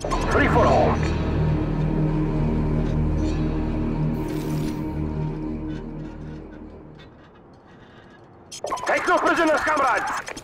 Free for all. Take no prisoners, comrades!